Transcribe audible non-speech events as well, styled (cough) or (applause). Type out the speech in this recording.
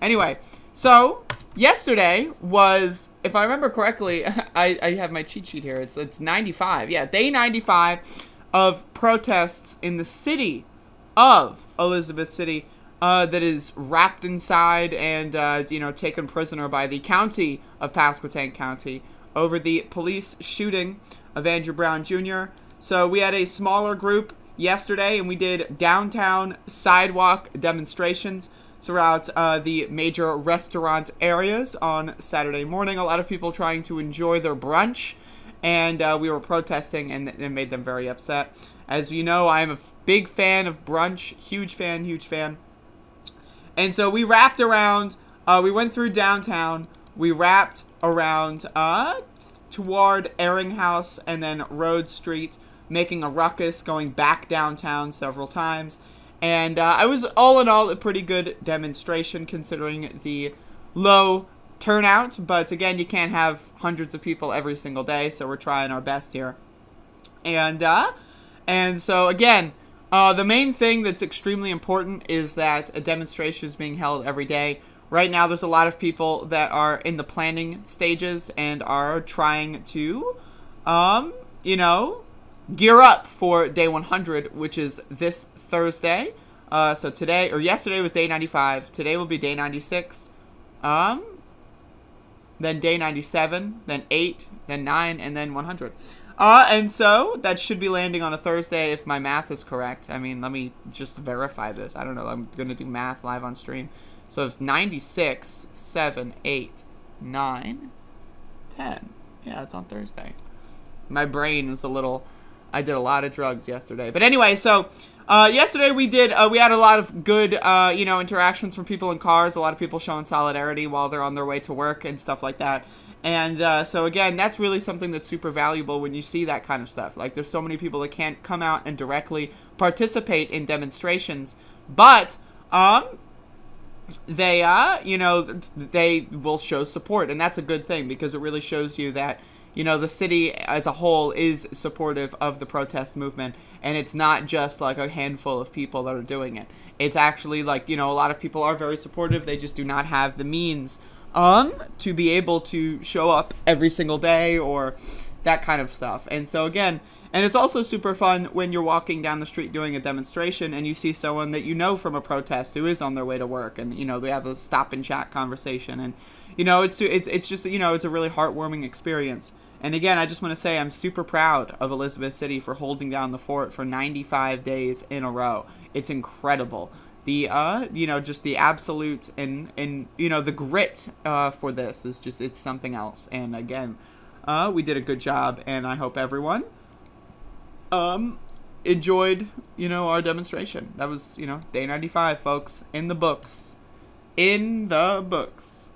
Anyway, so yesterday was, if I remember correctly, (laughs) I, I have my cheat sheet here. It's it's 95. Yeah, day 95 of protests in the city of Elizabeth City uh, that is wrapped inside and uh, you know taken prisoner by the county of Pasquotank County over the police shooting of Andrew Brown Jr. So we had a smaller group yesterday, and we did downtown sidewalk demonstrations throughout uh, the major restaurant areas on Saturday morning. A lot of people trying to enjoy their brunch, and uh, we were protesting, and it made them very upset. As you know, I am a big fan of brunch, huge fan, huge fan. And so we wrapped around, uh, we went through downtown, we wrapped around uh, toward House and then Road Street, making a ruckus, going back downtown several times. And uh, I was all in all a pretty good demonstration considering the low turnout. But again, you can't have hundreds of people every single day, so we're trying our best here. And uh, and so again, uh, the main thing that's extremely important is that a demonstration is being held every day. Right now, there's a lot of people that are in the planning stages and are trying to, um, you know, gear up for day 100, which is this Thursday. Uh, so today, or yesterday was day 95. Today will be day 96. Um, then day 97, then 8, then 9, and then 100. Uh, and so that should be landing on a Thursday if my math is correct. I mean, let me just verify this. I don't know. I'm going to do math live on stream. So it's 96, 7, 8, 9, 10. Yeah, it's on Thursday. My brain is a little... I did a lot of drugs yesterday. But anyway, so uh, yesterday we did, uh, we had a lot of good, uh, you know, interactions from people in cars. A lot of people showing solidarity while they're on their way to work and stuff like that. And uh, so again, that's really something that's super valuable when you see that kind of stuff. Like there's so many people that can't come out and directly participate in demonstrations, but um, they uh, you know, they will show support, and that's a good thing because it really shows you that you know the city as a whole is supportive of the protest movement, and it's not just like a handful of people that are doing it. It's actually like you know a lot of people are very supportive. They just do not have the means um to be able to show up every single day or that kind of stuff. And so again, and it's also super fun when you're walking down the street doing a demonstration and you see someone that you know from a protest who is on their way to work and you know they have a stop and chat conversation and you know it's it's it's just you know it's a really heartwarming experience. And again, I just want to say I'm super proud of Elizabeth City for holding down the fort for 95 days in a row. It's incredible the uh you know just the absolute and and you know the grit uh for this is just it's something else and again uh we did a good job and i hope everyone um enjoyed you know our demonstration. That was you know day 95 folks in the books. In the books